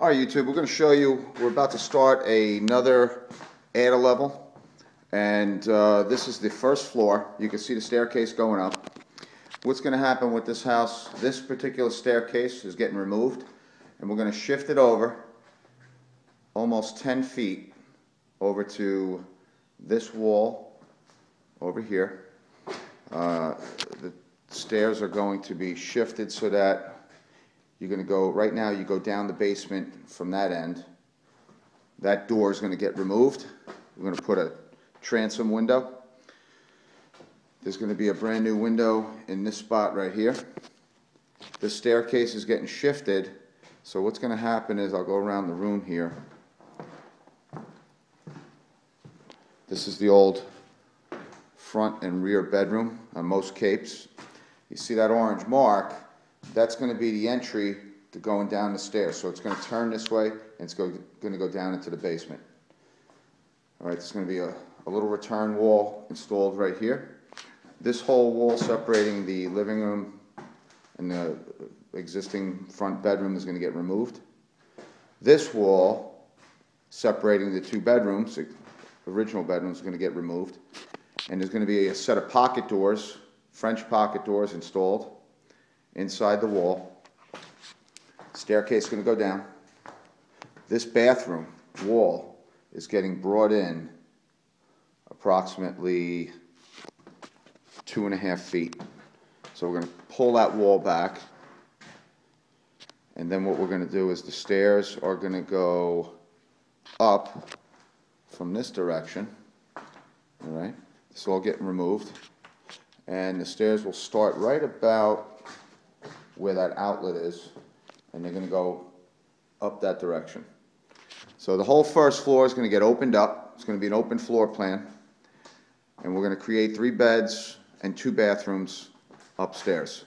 All right, YouTube, we're going to show you, we're about to start another attic level. And uh, this is the first floor. You can see the staircase going up. What's going to happen with this house, this particular staircase is getting removed. And we're going to shift it over almost 10 feet over to this wall over here. Uh, The stairs are going to be shifted so that you're gonna go, right now, you go down the basement from that end. That door is gonna get removed. We're gonna put a transom window. There's gonna be a brand-new window in this spot right here. The staircase is getting shifted, so what's gonna happen is, I'll go around the room here. This is the old front and rear bedroom on most capes. You see that orange mark? That's gonna be the entry to going down the stairs. So it's gonna turn this way and it's go, gonna go down into the basement. All right, there's gonna be a, a little return wall installed right here. This whole wall separating the living room and the existing front bedroom is gonna get removed. This wall separating the two bedrooms, the original bedroom is gonna get removed. And there's gonna be a set of pocket doors, French pocket doors installed inside the wall. Staircase gonna go down. This bathroom wall is getting brought in approximately two and a half feet. So we're gonna pull that wall back. And then what we're gonna do is the stairs are gonna go up from this direction. All right, it's all getting removed. And the stairs will start right about where that outlet is, and they're gonna go up that direction. So the whole first floor is gonna get opened up, it's gonna be an open floor plan, and we're gonna create three beds and two bathrooms upstairs.